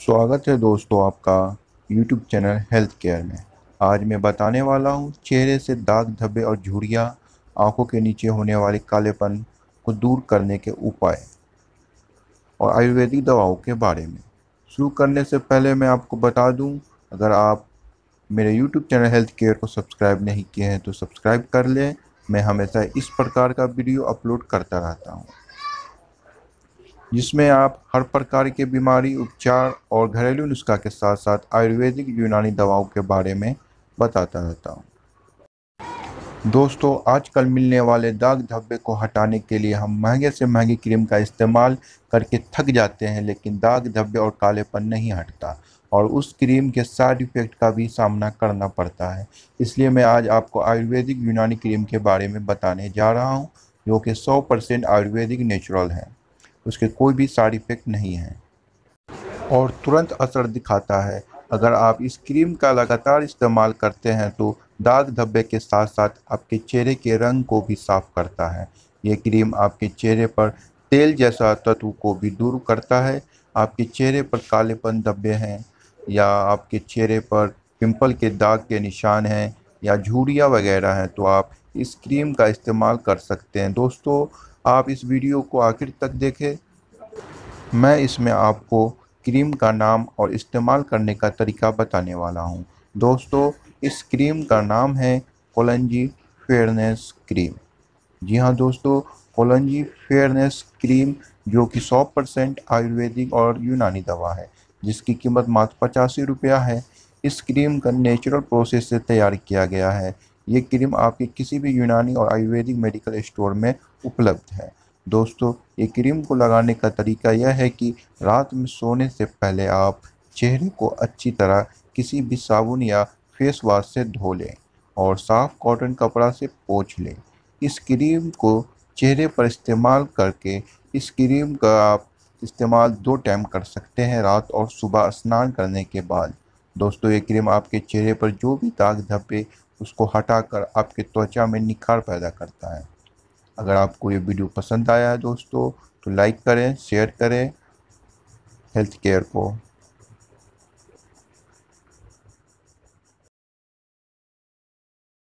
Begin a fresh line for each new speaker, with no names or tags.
स्वागत है दोस्तों आपका YouTube चैनल हेल्थ केयर में। आज मैं बताने वाला हूँ चेहरे से दाग, धब्बे और झुर्रियाँ आँखों के नीचे होने वाले कालेपन को दूर करने के उपाय और आयुर्वेदिक दवाओं के बारे में। शुरू करने से पहले मैं आपको बता दूँ, अगर आप मेरे YouTube चैनल हेल्थ केयर को सब्सक्राइब नहीं किए हैं तो सब्सक्राइब कर लें। मैं हमेशा इस प्रकार का वीडियो अपलोड करता रहता हूँ। जिसमें आप हर प्रकार के बीमारी, उपचार और घरेलू नुस्खा के साथ साथ आयुर्वेदिक यूनानी दवाओं के बारे में बताता रहता हूँ। दोस्तों, आजकल मिलने वाले दाग धब्बे को हटाने के लिए हम महँगे से महँगी क्रीम का इस्तेमाल करके थक जाते हैं, लेकिन दाग धब्बे और कालेपन नहीं हटता और उस क्रीम के साइड इफ़ेक्ट का भी सामना करना पड़ता है। इसलिए मैं आज आपको आयुर्वेदिक यूनानी क्रीम के बारे में बताने जा रहा हूँ, जो कि 100 परसेंट आयुर्वेदिक नेचुरल है। उसके कोई भी साइड इफ़ेक्ट नहीं है। और तुरंत असर दिखाता है। अगर आप इस क्रीम का लगातार इस्तेमाल करते हैं तो दाग धब्बे के साथ साथ आपके चेहरे के रंग को भी साफ़ करता है। ये क्रीम आपके चेहरे पर तेल जैसा तत्व को भी दूर करता है। आपके चेहरे पर कालेपन धब्बे हैं, या आपके चेहरे पर पिंपल के दाग के निशान हैं, या झूरिया वगैरह हैं तो आप इस क्रीम का इस्तेमाल कर सकते हैं। दोस्तों आप इस वीडियो को आखिर तक देखें। मैं इसमें आपको क्रीम का नाम और इस्तेमाल करने का तरीका बताने वाला हूँ। दोस्तों, इस क्रीम का नाम है कोलंजी फेयरनेस क्रीम। जी हाँ दोस्तों, कोलंजी फेयरनेस क्रीम जो कि 100 परसेंट आयुर्वेदिक और यूनानी दवा है, जिसकी कीमत मात्र पचासी रुपया है। इस क्रीम का नेचुरल प्रोसेस से तैयार किया गया है। ये क्रीम आपके किसी भी यूनानी और आयुर्वेदिक मेडिकल स्टोर में उपलब्ध है। दोस्तों, ये क्रीम को लगाने का तरीका यह है कि रात में सोने से पहले आप चेहरे को अच्छी तरह किसी भी साबुन या फेस वाश से धो लें और साफ़ कॉटन कपड़ा से पोछ लें। इस क्रीम को चेहरे पर इस्तेमाल करके इस क्रीम का आप इस्तेमाल दो टाइम कर सकते हैं, रात और सुबह स्नान करने के बाद। दोस्तों, ये क्रीम आपके चेहरे पर जो भी दाग धब्बे उसको हटाकर आपके त्वचा में निखार पैदा करता है। अगर आपको ये वीडियो पसंद आया है दोस्तों तो लाइक करें, शेयर करें, हेल्थ केयर को।